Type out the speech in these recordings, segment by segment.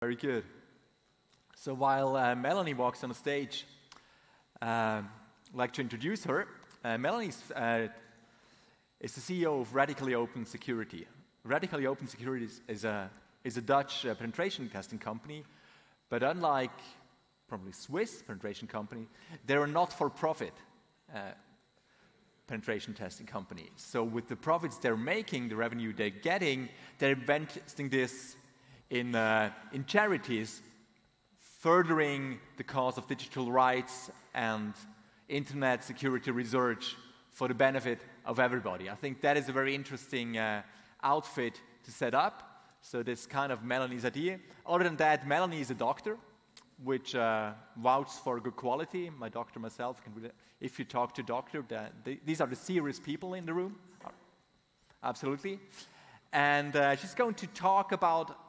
Very good. So while uh, Melanie walks on the stage, uh, I'd like to introduce her. Uh, Melanie uh, is the CEO of Radically Open Security. Radically Open Security is, is a, is a Dutch uh, penetration testing company, but unlike probably Swiss penetration company, they're a not-for-profit uh, penetration testing company. So with the profits they're making, the revenue they're getting, they're investing this in, uh, in charities furthering the cause of digital rights and internet security research for the benefit of everybody. I think that is a very interesting uh, outfit to set up. So this kind of Melanie's idea. Other than that, Melanie is a doctor, which uh, vouches for good quality. My doctor myself can really, if you talk to doctor, the, these are the serious people in the room. Absolutely. And uh, she's going to talk about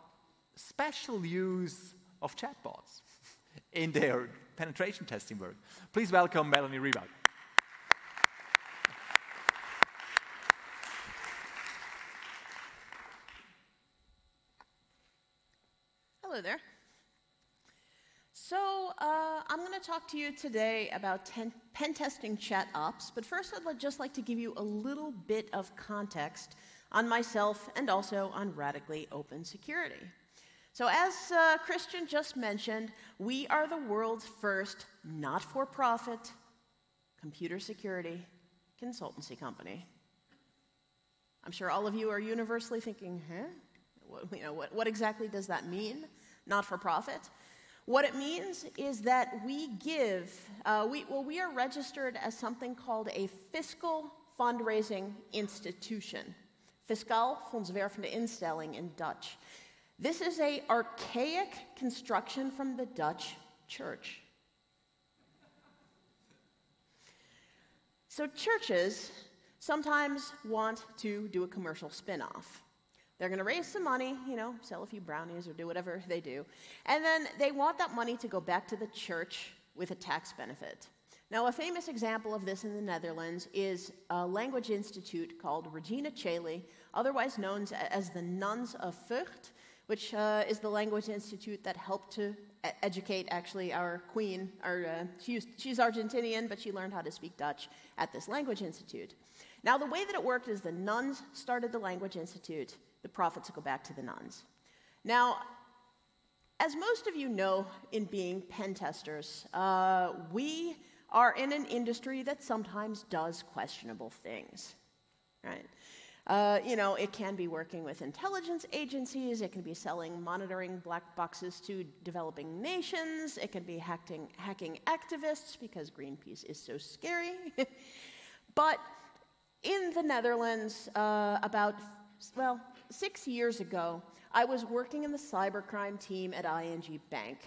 special use of chatbots in their penetration testing work. Please welcome Melanie Rieback. Hello there. So, uh, I'm going to talk to you today about pen testing chat ops, but first I'd just like to give you a little bit of context on myself and also on radically open security. So, as uh, Christian just mentioned, we are the world's first not for profit computer security consultancy company. I'm sure all of you are universally thinking, huh? What, you know, what, what exactly does that mean? Not for profit? What it means is that we give, uh, we, well, we are registered as something called a fiscal fundraising institution. Fiscaal fondswervende instelling in Dutch. This is a archaic construction from the Dutch church. So churches sometimes want to do a commercial spin-off. They're going to raise some money, you know, sell a few brownies or do whatever they do. And then they want that money to go back to the church with a tax benefit. Now, a famous example of this in the Netherlands is a language institute called Regina Caeli, otherwise known as the Nuns of Vught which uh, is the language institute that helped to educate actually our queen. Our, uh, she used, she's Argentinian, but she learned how to speak Dutch at this language institute. Now, the way that it worked is the nuns started the language institute, the profits go back to the nuns. Now, as most of you know in being pen testers, uh, we are in an industry that sometimes does questionable things, right? Uh, you know, it can be working with intelligence agencies, it can be selling monitoring black boxes to developing nations, it can be hacking, hacking activists because Greenpeace is so scary. but in the Netherlands, uh, about, well, six years ago, I was working in the cybercrime team at ING Bank.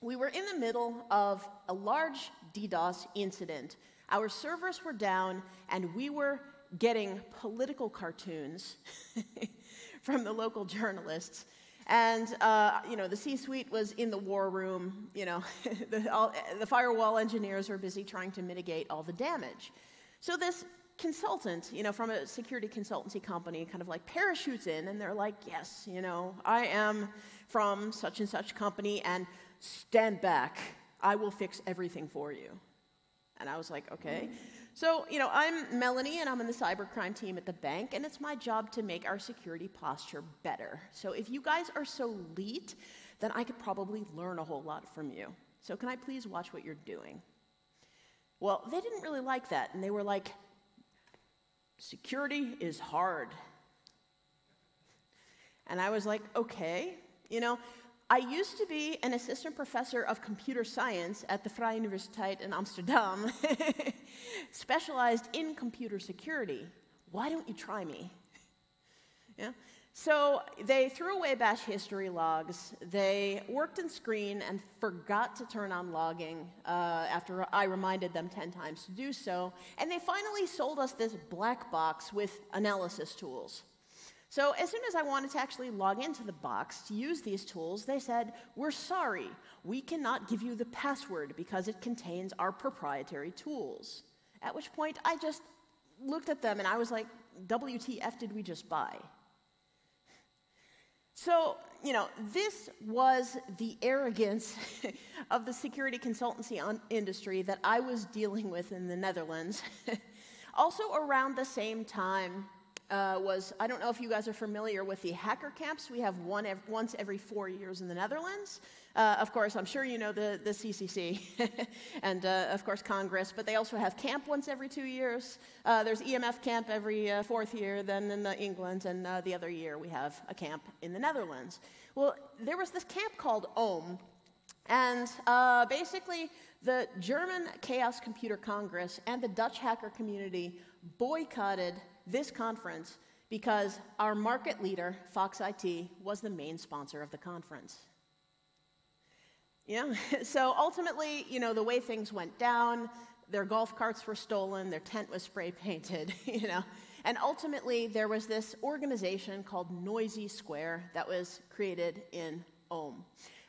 We were in the middle of a large DDoS incident. Our servers were down, and we were getting political cartoons from the local journalists. And, uh, you know, the C-suite was in the war room, you know, the, all, the firewall engineers were busy trying to mitigate all the damage. So this consultant, you know, from a security consultancy company kind of like parachutes in and they're like, yes, you know, I am from such and such company and stand back. I will fix everything for you. And I was like, okay. So, you know, I'm Melanie and I'm in the cybercrime team at the bank, and it's my job to make our security posture better. So, if you guys are so elite, then I could probably learn a whole lot from you. So, can I please watch what you're doing? Well, they didn't really like that, and they were like, security is hard. And I was like, okay, you know, I used to be an assistant professor of computer science at the Vrije Universiteit in Amsterdam, specialized in computer security. Why don't you try me? yeah? So they threw away bash history logs. They worked in screen and forgot to turn on logging uh, after I reminded them 10 times to do so. And they finally sold us this black box with analysis tools. So as soon as I wanted to actually log into the box to use these tools, they said, we're sorry, we cannot give you the password because it contains our proprietary tools. At which point I just looked at them and I was like, WTF did we just buy? So, you know, this was the arrogance of the security consultancy industry that I was dealing with in the Netherlands. also, around the same time, uh, was I don't know if you guys are familiar with the hacker camps. We have one ev- once every four years in the Netherlands. Uh, of course, I'm sure you know the, the CCC and, uh, of course, Congress, but they also have camp once every two years. Uh, there's EMF camp every uh, fourth year, then in England, and uh, the other year we have a camp in the Netherlands. Well, there was this camp called OHM, and basically the German Chaos Computer Congress and the Dutch hacker community boycotted this conference because our market leader, Fox IT, was the main sponsor of the conference. Yeah. so ultimately, you know, the way things went down, their golf carts were stolen, their tent was spray painted, you know. And ultimately, there was this organization called Noisy Square that was created in OHM,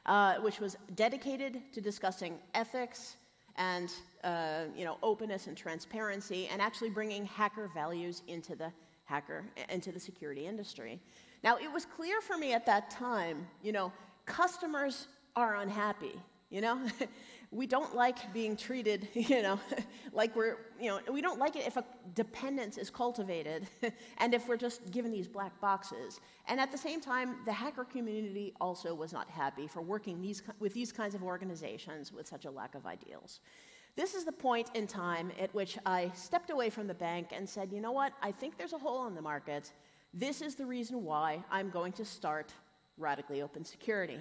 uh, which was dedicated to discussing ethics and uh, you know openness and transparency, and actually bringing hacker values into the hacker into the security industry. Now, it was clear for me at that time, you know, customers are unhappy. You know, we don't like being treated, you know, like we're, you know, we don't like it if a dependence is cultivated and if we're just given these black boxes. And at the same time, the hacker community also was not happy for working these, with these kinds of organizations with such a lack of ideals. This is the point in time at which I stepped away from the bank and said, you know what, I think there's a hole in the market. This is the reason why I'm going to start radically open security.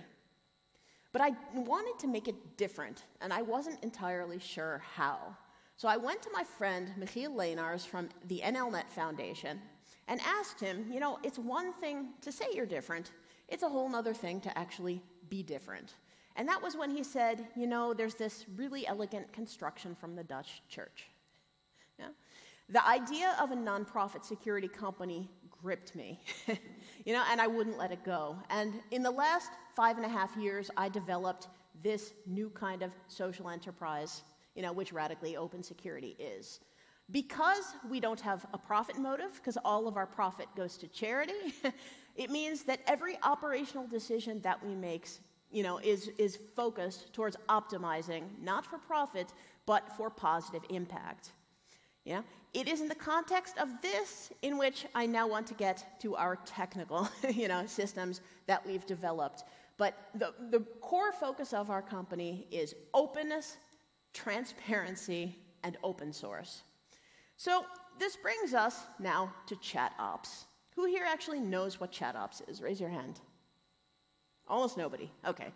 But I wanted to make it different, and I wasn't entirely sure how. So I went to my friend, Michiel Leenaars from the NLNet Foundation, and asked him, you know, it's one thing to say you're different, it's a whole other thing to actually be different. And that was when he said, you know, there's this really elegant construction from the Dutch church. Yeah? The idea of a nonprofit security company gripped me, you know, and I wouldn't let it go. And in the last five and a half years, I developed this new kind of social enterprise, you know, which radically open security is. Because we don't have a profit motive, because all of our profit goes to charity, it means that every operational decision that we make, you know, is, is focused towards optimizing, not for profit, but for positive impact. Yeah? It is in the context of this in which I now want to get to our technical you know, systems that we've developed. But the, the core focus of our company is openness, transparency, and open source. So this brings us now to chat ops. Who here actually knows what chat ops is? Raise your hand. Almost nobody. Okay.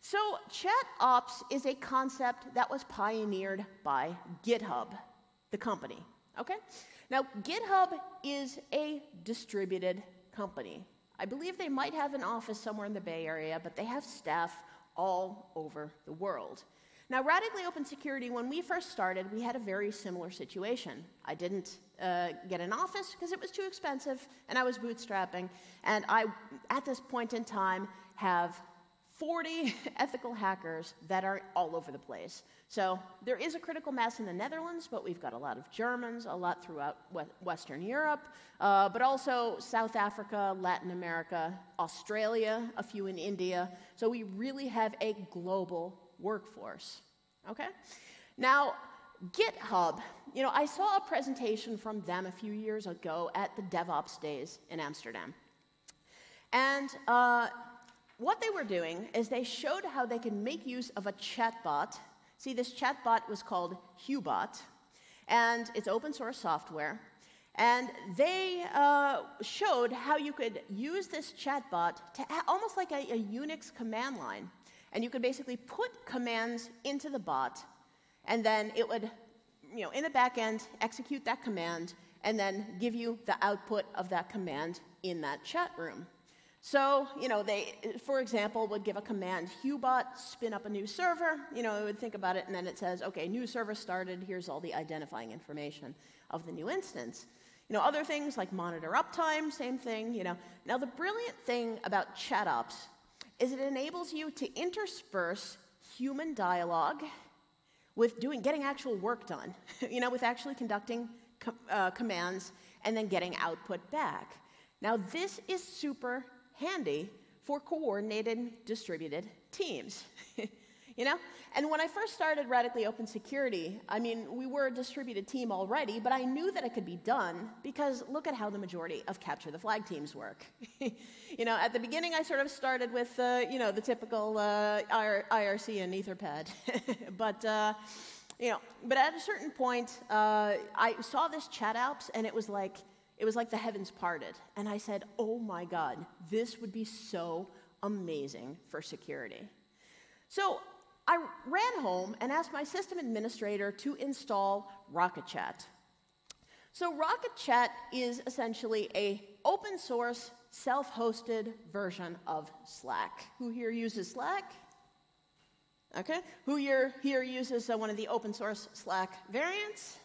So, chat ops is a concept that was pioneered by GitHub the company. Okay? Now, GitHub is a distributed company. I believe they might have an office somewhere in the Bay Area, but they have staff all over the world. Now, Radically Open Security, when we first started, we had a very similar situation. I didn't uh, get an office because it was too expensive, and I was bootstrapping. And I, at this point in time, have 40 ethical hackers that are all over the place. So there is a critical mass in the Netherlands, but we've got a lot of Germans, a lot throughout Western Europe, uh, but also South Africa, Latin America, Australia, a few in India. So we really have a global workforce. Okay? Now, GitHub, you know, I saw a presentation from them a few years ago at the DevOps Days in Amsterdam. And uh, what they were doing is they showed how they can make use of a chatbot. See, this chatbot was called Hubot, and it's open source software. And they uh, showed how you could use this chatbot to almost like a, a Unix command line. And you could basically put commands into the bot, and then it would, you know, in the back end, execute that command, and then give you the output of that command in that chat room. So, you know, they, for example, would give a command, hubot, spin up a new server. You know, it would think about it, and then it says, okay, new server started, here's all the identifying information of the new instance. You know, other things like monitor uptime, same thing, you know. Now, the brilliant thing about ChatOps is it enables you to intersperse human dialogue with doing, getting actual work done, you know, with actually conducting com- uh, commands and then getting output back. Now, this is super handy for coordinated distributed teams. you know? And when I first started Radically Open Security, I mean, we were a distributed team already, but I knew that it could be done because look at how the majority of capture the flag teams work. you know, at the beginning, I sort of started with, uh, you know, the typical uh, IRC and Etherpad. but, uh, you know, but at a certain point, uh, I saw this chat ops, and it was like, it was like the heavens parted. And I said, oh my God, this would be so amazing for security. So I ran home and asked my system administrator to install RocketChat. So RocketChat is essentially a open source, self-hosted version of Slack. Who here uses Slack? Okay. Who here, here uses uh, one of the open source Slack variants?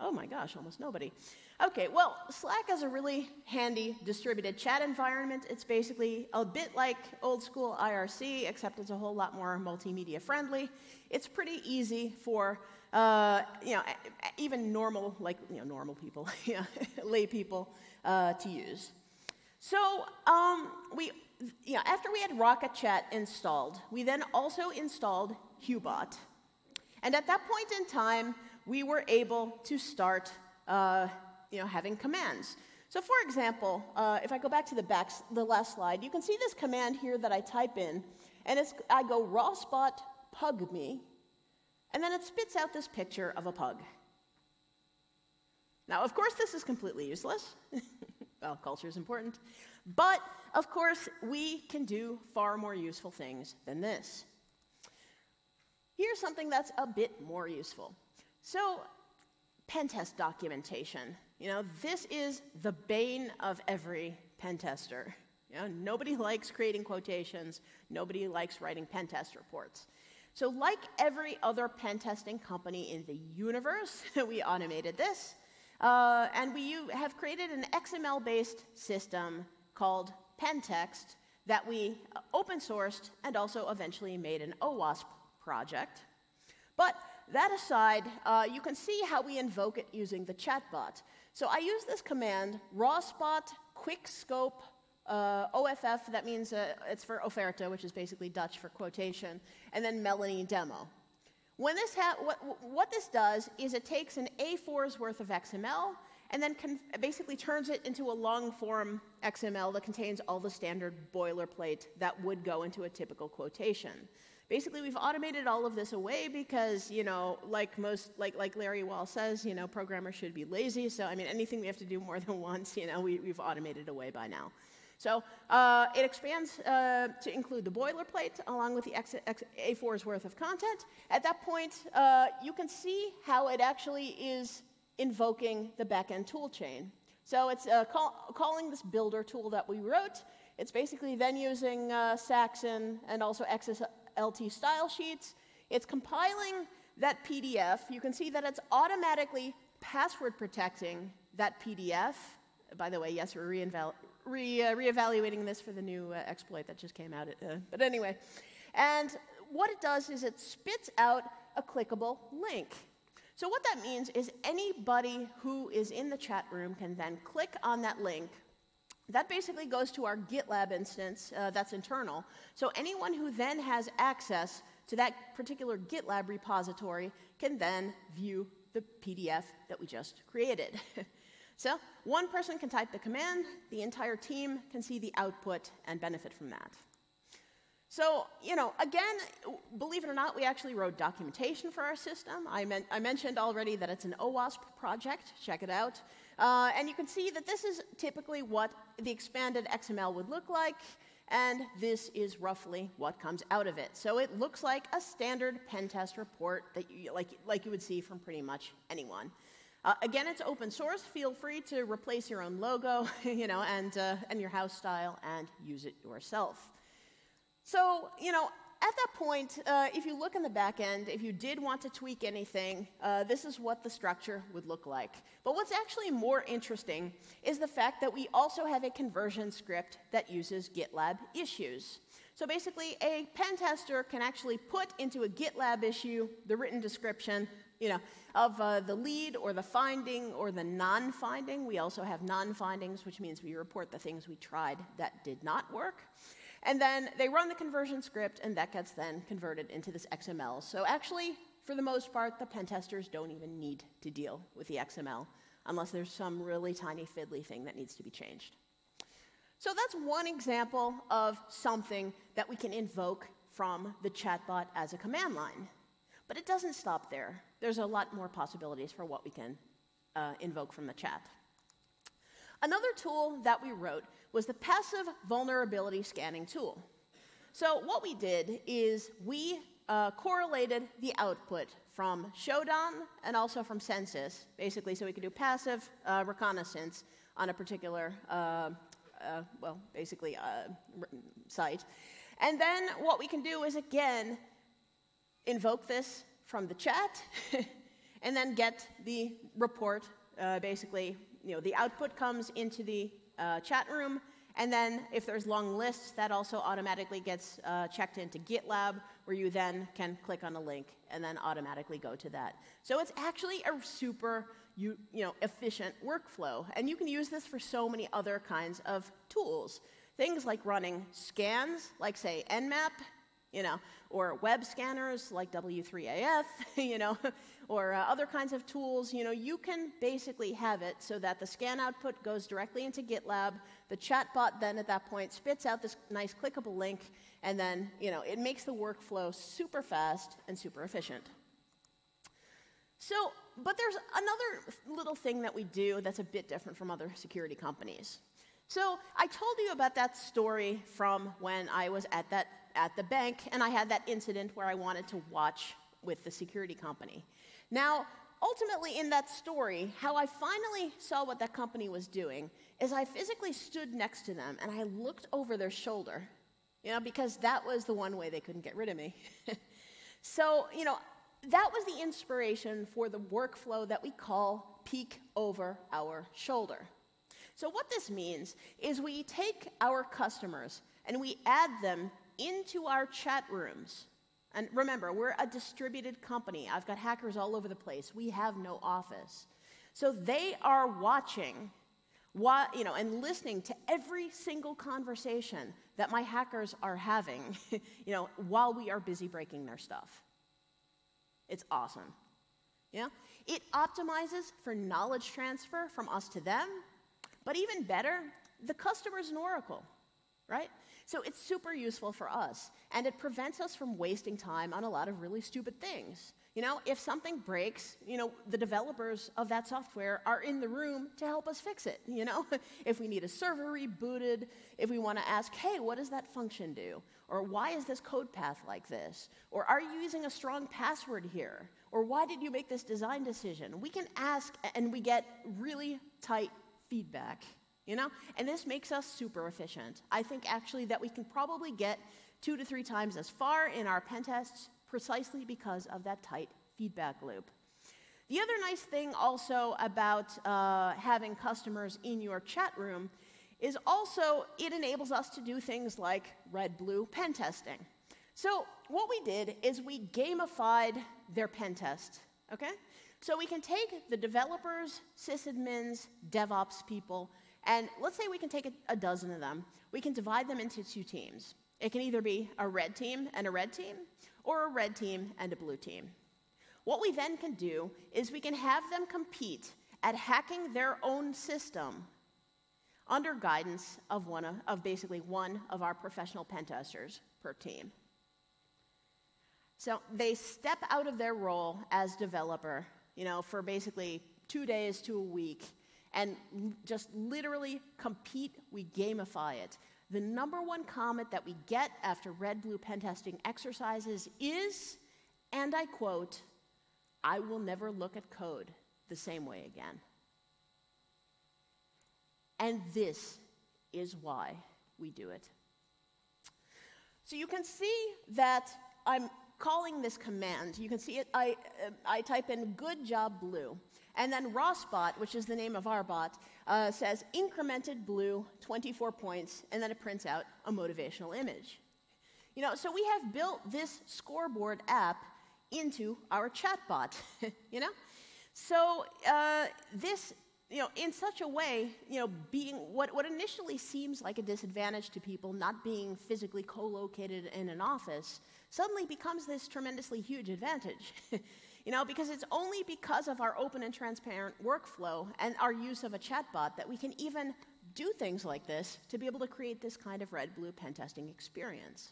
Oh my gosh, almost nobody. Okay, well, Slack is a really handy distributed chat environment. It's basically a bit like old school IRC, except it's a whole lot more multimedia friendly. It's pretty easy for uh, you know even normal like you know normal people, lay people uh, to use. So um, we you know, after we had Rocket Chat installed, we then also installed Hubot, and at that point in time, we were able to start. Uh, you know, having commands. So for example, uh, if I go back to the, back, the last slide, you can see this command here that I type in, and it's, I go ROSBot pug me, and then it spits out this picture of a pug. Now, of course, this is completely useless. well, culture is important. But, of course, we can do far more useful things than this. Here's something that's a bit more useful. So, pen test documentation. You know, this is the bane of every pen tester. You know, nobody likes creating quotations, nobody likes writing pen test reports. So, like every other pen testing company in the universe, we automated this, uh, and we have created an XML based system called Pentext that we open sourced and also eventually made an OWASP project. But that aside, uh, you can see how we invoke it using the chatbot. So I use this command, raw ROSBot quickscope uh, OFF, that means uh, it's for offerta, which is basically Dutch for quotation, and then Melanie demo. When this what, what, this does is it takes an A4's worth of XML and then basically turns it into a long form XML that contains all the standard boilerplate that would go into a typical quotation. Basically, we've automated all of this away because, you know, like most, like, like Larry Wall says, you know, programmers should be lazy. So, I mean, anything we have to do more than once, you know, we, have automated away by now. So uh, it expands uh, to include the boilerplate along with the X, X, A4's worth of content. At that point, uh, you can see how it actually is invoking the backend toolchain. So it's uh, call, calling this builder tool that we wrote. It's basically then using uh, Saxon and also XS, LT style sheets. It's compiling that PDF. You can see that it's automatically password protecting that PDF. By the way, yes, we're re, uh, evaluating this for the new uh, exploit that just came out. Uh, but anyway, and what it does is it spits out a clickable link. So what that means is anybody who is in the chat room can then click on that link that basically goes to our GitLab instance uh, that's internal. So anyone who then has access to that particular GitLab repository can then view the PDF that we just created. so one person can type the command, the entire team can see the output and benefit from that. So, you know, again, believe it or not, we actually wrote documentation for our system. I, men I mentioned already that it's an OWASP project. Check it out. Uh, and you can see that this is typically what the expanded XML would look like, and this is roughly what comes out of it. So it looks like a standard pen test report that you, like, like you would see from pretty much anyone. Uh, again, it's open source. Feel free to replace your own logo, you know, and, uh, and your house style and use it yourself. So, you know, at that point, uh, if you look in the back end, if you did want to tweak anything, uh, this is what the structure would look like. But what's actually more interesting is the fact that we also have a conversion script that uses GitLab issues. So basically, a pen tester can actually put into a GitLab issue the written description, you know, of uh, the lead or the finding or the non finding. We also have non findings, which means we report the things we tried that did not work. And then they run the conversion script, and that gets then converted into this XML. So actually, for the most part, the pen testers don't even need to deal with the XML unless there's some really tiny fiddly thing that needs to be changed. So that's one example of something that we can invoke from the chatbot as a command line. But it doesn't stop there. There's a lot more possibilities for what we can uh, invoke from the chat. Another tool that we wrote was the passive vulnerability scanning tool. So what we did is we uh, correlated the output from Shodan and also from Censys, basically, so we could do passive uh, reconnaissance on a particular, uh, uh well, basically, uh, site. And then what we can do is, again, invoke this from the chat and then get the report, uh, basically, you know, the output comes into the uh, chat room, and then if there's long lists, that also automatically gets uh, checked into GitLab, where you then can click on a link and then automatically go to that. So it's actually a super you, you know, efficient workflow. And you can use this for so many other kinds of tools. Things like running scans, like say Nmap, you know, or web scanners like W3AF, you know, or uh, other kinds of tools, you know, you can basically have it so that the scan output goes directly into GitLab. The chatbot then at that point spits out this nice clickable link, and then, you know, it makes the workflow super fast and super efficient. So, but there's another little thing that we do that's a bit different from other security companies. So, I told you about that story from when I was at that at the bank and I had that incident where I wanted to watch with the security company. Now, ultimately, in that story, how I finally saw what that company was doing is I physically stood next to them and I looked over their shoulder, you know, because that was the one way they couldn't get rid of me. so, you know, that was the inspiration for the workflow that we call peek over our shoulder. So, what this means is we take our customers and we add them into our chat rooms and remember, we're a distributed company. I've got hackers all over the place. We have no office. So they are watching you know, and listening to every single conversation that my hackers are having, you know, while we are busy breaking their stuff. It's awesome. Yeah? It optimizes for knowledge transfer from us to them, but even better, the customer's an oracle, right? So it's super useful for us, and it prevents us from wasting time on a lot of really stupid things. You know, if something breaks, you know, the developers of that software are in the room to help us fix it. You know, if we need a server rebooted, if we want to ask, hey, what does that function do? Or why is this code path like this? Or are you using a strong password here? Or why did you make this design decision? We can ask and we get really tight feedback you know? And this makes us super efficient. I think actually that we can probably get two to three times as far in our pen tests precisely because of that tight feedback loop. The other nice thing also about uh, having customers in your chat room is also it enables us to do things like red blue pen testing. So, what we did is we gamified their pen test, okay? So, we can take the developers, sysadmins, DevOps people, and let's say we can take a, a dozen of them. We can divide them into two teams. It can either be a red team and a red team, or a red team and a blue team. What we then can do is we can have them compete at hacking their own system under guidance of, one of, of basically one of our professional pen testers per team. So they step out of their role as developer, you know, for basically two days to a week, and just literally compete, we gamify it. The number one comment that we get after red blue pen testing exercises is, and I quote, I will never look at code the same way again. And this is why we do it. So you can see that I'm calling this command. You can see it, I, I type in good job blue. And then ROSBot, which is the name of our bot, uh, says incremented blue, 24 points, and then it prints out a motivational image. You know, so we have built this scoreboard app into our chatbot, you know? So uh, this, you know, in such a way, you know, being what, what initially seems like a disadvantage to people not being physically co-located in an office suddenly becomes this tremendously huge advantage. you know, because it's only because of our open and transparent workflow and our use of a chatbot that we can even do things like this to be able to create this kind of red-blue pen testing experience.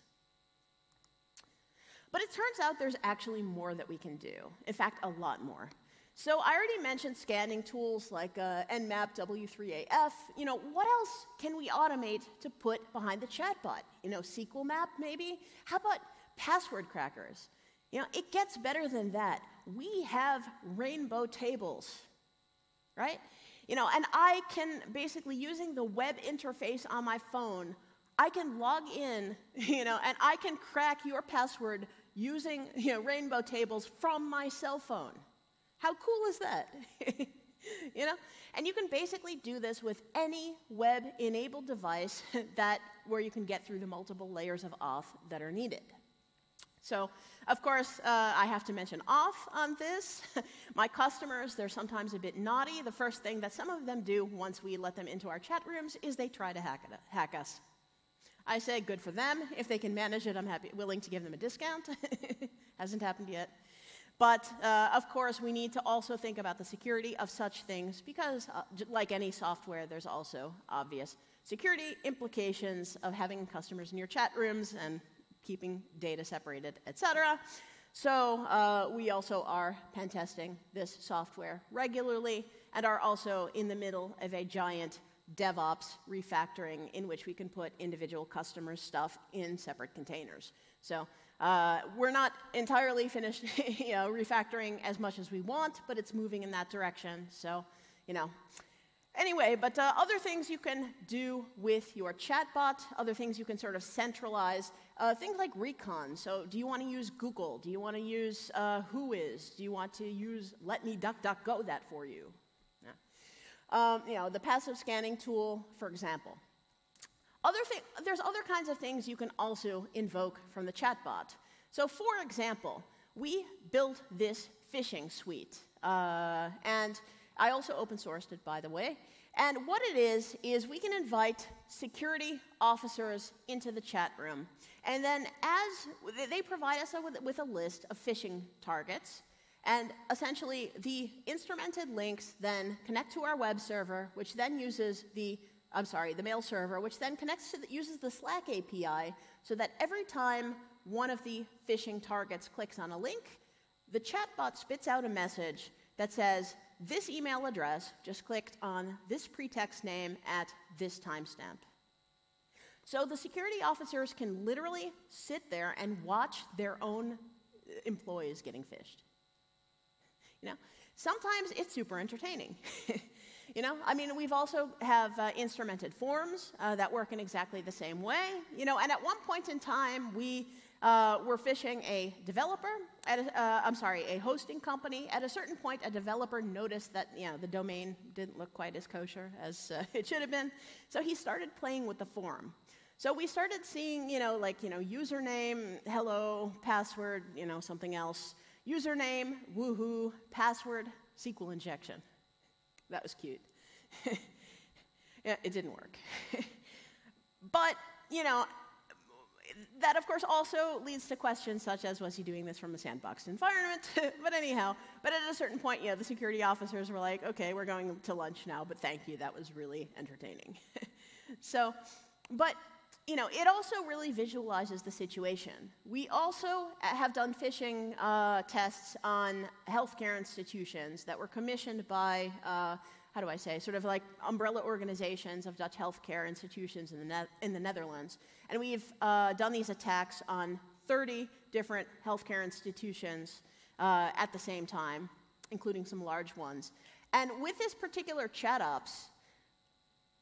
But it turns out there's actually more that we can do. In fact, a lot more. So I already mentioned scanning tools like uh, Nmap W3AF. You know, what else can we automate to put behind the chatbot? You know, SQL map maybe? How about password crackers? You know, it gets better than that. We have rainbow tables, right? You know, and I can basically using the web interface on my phone, I can log in, you know, and I can crack your password using, you know, rainbow tables from my cell phone. How cool is that? you know? And you can basically do this with any web-enabled device that where you can get through the multiple layers of auth that are needed. So, of course, uh, I have to mention off on this. My customers, they're sometimes a bit naughty. The first thing that some of them do once we let them into our chat rooms is they try to hack, it, hack us. I say good for them. If they can manage it, I'm happy, willing to give them a discount. Hasn't happened yet. But uh, of course, we need to also think about the security of such things because, uh, like any software, there's also obvious security implications of having customers in your chat rooms and keeping data separated, etc. So uh, we also are pen testing this software regularly and are also in the middle of a giant DevOps refactoring in which we can put individual customers' stuff in separate containers. So uh, we're not entirely finished you know, refactoring as much as we want, but it's moving in that direction. So, you know. Anyway, but uh, other things you can do with your chatbot, other things you can sort of centralize, uh, things like recon. So, do you want to use Google? Do you want to use uh, Whois? Do you want to use Let Me Duck Duck Go that for you? Yeah. Um, you know, the passive scanning tool, for example. Other there's other kinds of things you can also invoke from the chatbot. So, for example, we built this phishing suite, uh, and I also open sourced it, by the way. And what it is, is we can invite security officers into the chat room. And then, as they provide us with, a list of phishing targets, and essentially the instrumented links then connect to our web server, which then uses the I'm sorry, the mail server, which then connects to the, uses the Slack API so that every time one of the phishing targets clicks on a link, the chatbot spits out a message that says, this email address just clicked on this pretext name at this timestamp. So the security officers can literally sit there and watch their own employees getting phished. You know, sometimes it's super entertaining. You know, I mean, we've also have uh, instrumented forms uh, that work in exactly the same way. You know, and at one point in time, we uh, were phishing a developer. At a, uh, I'm sorry, a hosting company. At a certain point, a developer noticed that you know the domain didn't look quite as kosher as uh, it should have been, so he started playing with the form. So we started seeing, you know, like you know, username, hello, password, you know, something else. Username, woohoo, password, SQL injection. That was cute. yeah, it didn't work. but, you know, that of course also leads to questions such as was he doing this from a sandboxed environment? but anyhow, but at a certain point, you know, the security officers were like, okay, we're going to lunch now, but thank you, that was really entertaining. so, but you know, it also really visualizes the situation. We also have done phishing uh, tests on healthcare institutions that were commissioned by, uh, how do I say, sort of like umbrella organizations of Dutch healthcare institutions in the, ne in the Netherlands. And we've uh, done these attacks on 30 different healthcare institutions uh, at the same time, including some large ones. And with this particular chat ops,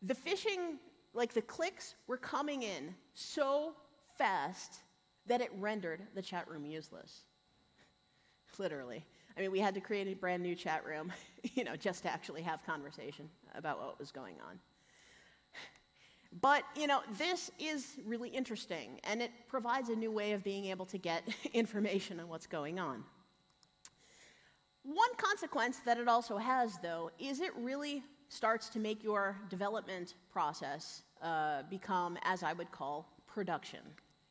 the phishing like the clicks were coming in so fast that it rendered the chat room useless. Literally. I mean, we had to create a brand new chat room, you know, just to actually have conversation about what was going on. But, you know, this is really interesting, and it provides a new way of being able to get information on what's going on. One consequence that it also has, though, is it really starts to make your development process uh, become, as I would call, production.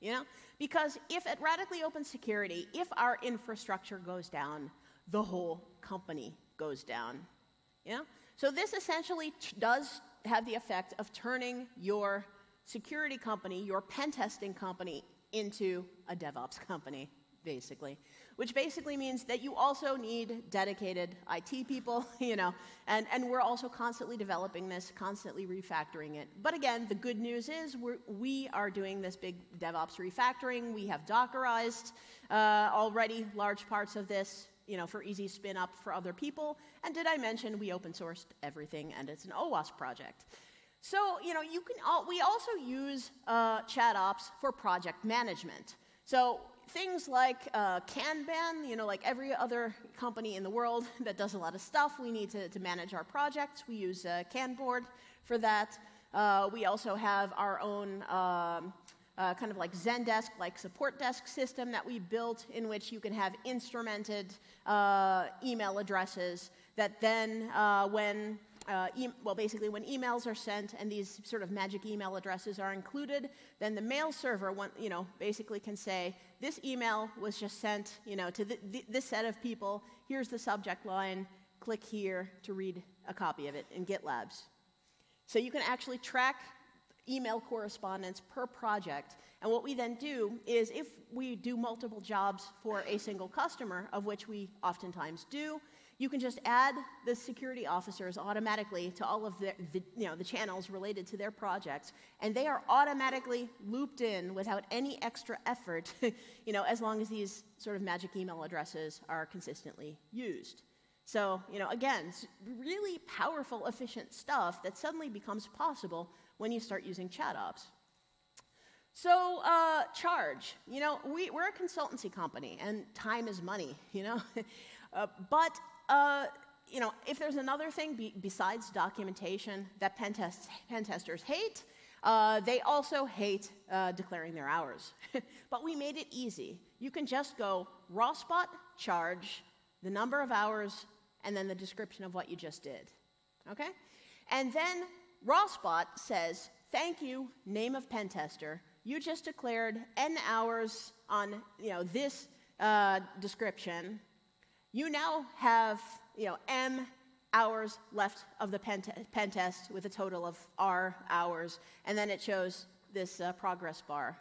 You know? Because if at radically open security, if our infrastructure goes down, the whole company goes down. Know? So this essentially t- does have the effect of turning your security company, your pen testing company, into a DevOps company, basically which basically means that you also need dedicated IT people, you know, and, and we're also constantly developing this, constantly refactoring it. But again, the good news is we're, we are doing this big DevOps refactoring. We have Dockerized uh, already large parts of this, you know, for easy spin up for other people. And did I mention we open sourced everything and it's an OWASP project. So, you know, you can all, we also use uh, ChatOps for project management. So things like uh, Kanban, you know, like every other company in the world that does a lot of stuff, we need to, to manage our projects. We use uh, Kanboard for that. Uh, we also have our own um, uh, kind of like Zendesk, like support desk system that we built in which you can have instrumented uh, email addresses that then uh, when uh, e- well, basically, when emails are sent and these sort of magic email addresses are included, then the mail server, want, you know, basically can say, this email was just sent, you know, to this set of people. Here's the subject line. Click here to read a copy of it in GitLabs. So you can actually track email correspondence per project. And what we then do is if we do multiple jobs for a single customer, of which we oftentimes do, you can just add the security officers automatically to all of the, the, you know, the channels related to their projects, and they are automatically looped in without any extra effort, you know, as long as these sort of magic email addresses are consistently used. So, you know, again, really powerful, efficient stuff that suddenly becomes possible when you start using chat ops. So, uh, charge. You know, we, we're a consultancy company, and time is money, you know? uh, but uh, you know, if there's another thing be- besides documentation that pen, tests, pen testers hate, uh, they also hate uh, declaring their hours. but we made it easy. You can just go ROSBot charge, the number of hours, and then the description of what you just did. Okay? And then ROSBot says, thank you, name of pen tester. You just declared n hours on you know, this uh, description you now have, you know, M hours left of the pen, pen test with a total of R hours, and then it shows this uh, progress bar.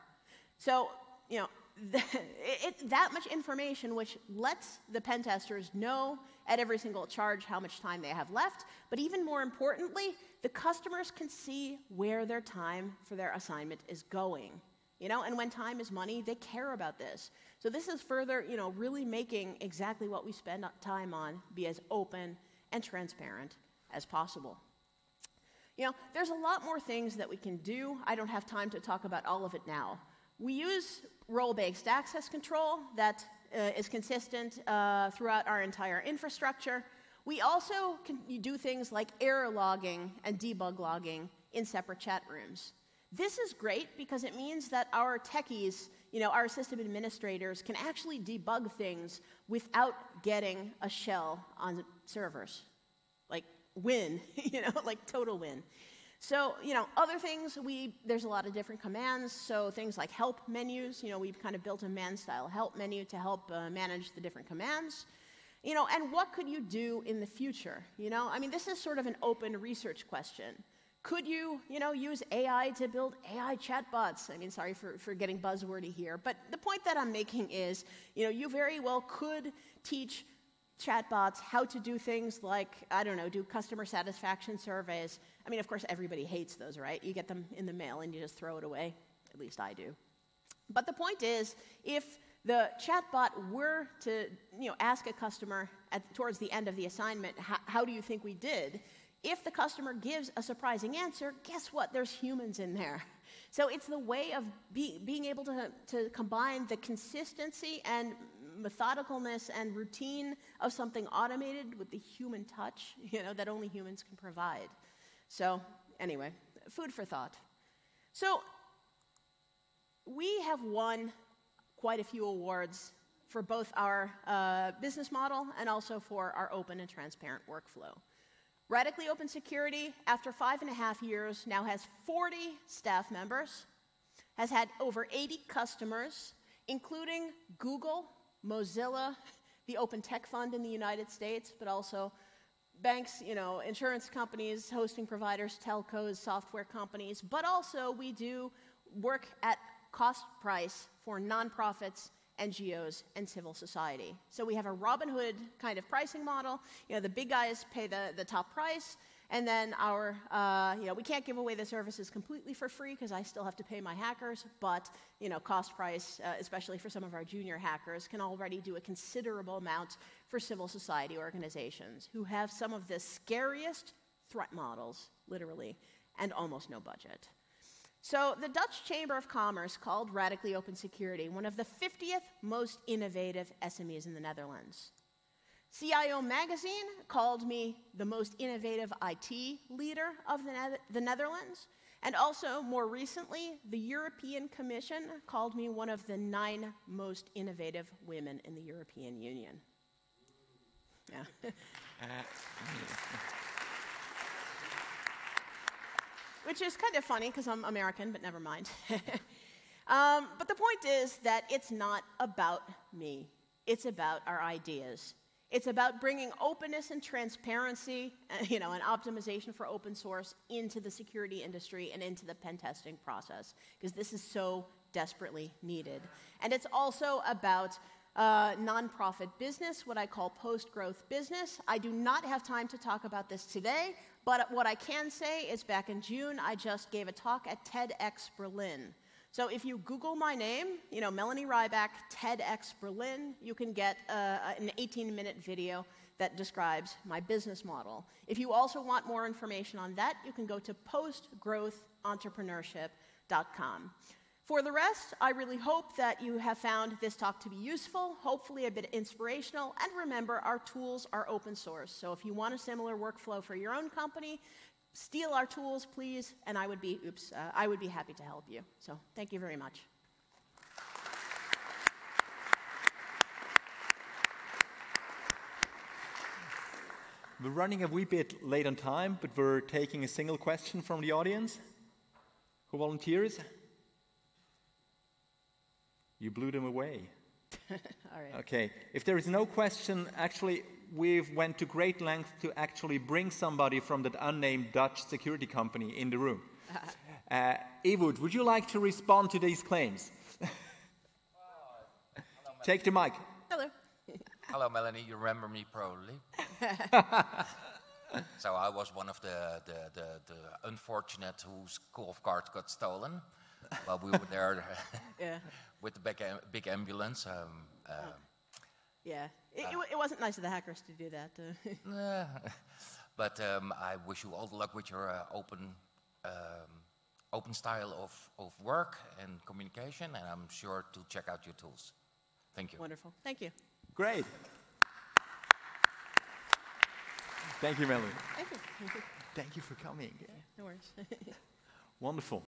So, you know, it, that much information, which lets the pen testers know at every single charge how much time they have left, but even more importantly, the customers can see where their time for their assignment is going. You know, and when time is money, they care about this. So this is further, you know, really making exactly what we spend time on be as open and transparent as possible. You know, there's a lot more things that we can do. I don't have time to talk about all of it now. We use role-based access control that uh, is consistent uh, throughout our entire infrastructure. We also can do things like error logging and debug logging in separate chat rooms. This is great because it means that our techies you know, our system administrators can actually debug things without getting a shell on servers. Like win, you know, like total win. So, you know, other things, we, there's a lot of different commands. So things like help menus, you know, we've kind of built a man-style help menu to help uh, manage the different commands. You know, and what could you do in the future? You know, I mean, this is sort of an open research question. Could you, you know, use AI to build AI chatbots? I mean, sorry for, for getting buzzwordy here, but the point that I'm making is, you know, you very well could teach chatbots how to do things like, I don't know, do customer satisfaction surveys. I mean, of course, everybody hates those, right? You get them in the mail and you just throw it away. At least I do. But the point is, if the chatbot were to, you know, ask a customer at, towards the end of the assignment, how do you think we did? If the customer gives a surprising answer, guess what? There's humans in there. So it's the way of be, being able to, to combine the consistency and methodicalness and routine of something automated with the human touch, you know, that only humans can provide. So, anyway, food for thought. So, we have won quite a few awards for both our uh, business model and also for our open and transparent workflow. Radically Open Security, after five and a half years, now has 40 staff members, has had over 80 customers, including Google, Mozilla, the Open Tech Fund in the United States, but also banks, you know, insurance companies, hosting providers, telcos, software companies, but also we do work at cost price for nonprofits, NGOs, and civil society. So we have a Robin Hood kind of pricing model. You know, the big guys pay the, the top price, and then our, uh, you know, we can't give away the services completely for free because I still have to pay my hackers, but, you know, cost price, uh, especially for some of our junior hackers, can already do a considerable amount for civil society organizations who have some of the scariest threat models, literally, and almost no budget. So, the Dutch Chamber of Commerce called Radically Open Security one of the 50th most innovative SMEs in the Netherlands. CIO Magazine called me the most innovative IT leader of the, ne- the, Netherlands. And also, more recently, the European Commission called me one of the nine most innovative women in the European Union. Yeah. Uh, Which is kind of funny because I'm American, but never mind. um, but the point is that it's not about me, it's about our ideas. It's about bringing openness and transparency, you know, and optimization for open source into the security industry and into the pen testing process, because this is so desperately needed. And it's also about uh, nonprofit business, what I call post growth business. I do not have time to talk about this today, but what I can say is back in June, I just gave a talk at TEDx Berlin. So if you Google my name, you know, Melanie Rieback, TEDx Berlin, you can get uh, an 18 minute video that describes my business model. If you also want more information on that, you can go to postgrowthentrepreneurship.com. For the rest, I really hope that you have found this talk to be useful, hopefully a bit inspirational, and remember our tools are open source. So if you want a similar workflow for your own company, steal our tools, please, and I would be, oops, uh, I would be happy to help you. So thank you very much. We're running a wee bit late on time, but we're taking a single question from the audience. Who volunteers? You blew them away. All right. Okay. If there is no question, actually, we've went to great lengths to actually bring somebody from that unnamed Dutch security company in the room. Uh, Ewood, would you like to respond to these claims? Take the mic. Hello. Hello, Melanie. You remember me probably. so I was one of the, the, the, the unfortunate whose golf cart got stolen while we were there yeah. With the big, big ambulance. Um, uh, oh. Yeah, it, uh, it, wasn't nice of the hackers to do that. Uh. but um, I wish you all the luck with your uh, open, um, open style of, of work and communication, and I'm sure to check out your tools. Thank you. Wonderful. Thank you. Great. Thank you, Melanie. Thank you. Thank you for coming. Yeah, no worries. Wonderful.